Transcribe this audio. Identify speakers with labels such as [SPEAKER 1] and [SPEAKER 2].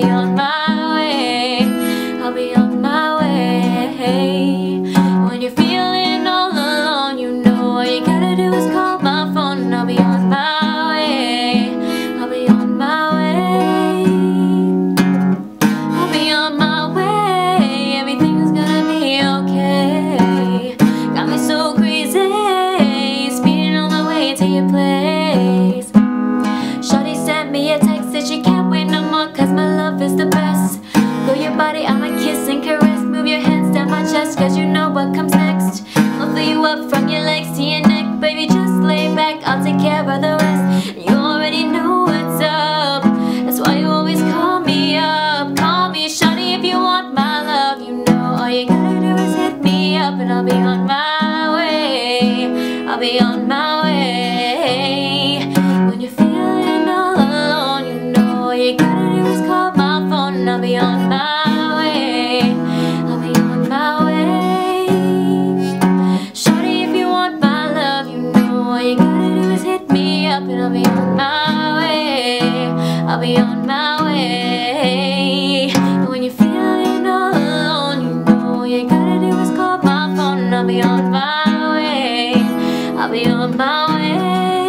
[SPEAKER 1] me on my up from your legs to your neck Baby, just lay back, I'll take care of the rest. You already know what's up. That's why you always call me up. Call me shawty if you want my love. You know all you gotta do is hit me up And I'll be on my way. I'll be on my way up and I'll be on my way. I'll be on my way. And when you're feeling all alone You know all you gotta do is call my phone. And I'll be on my way. I'll be on my way.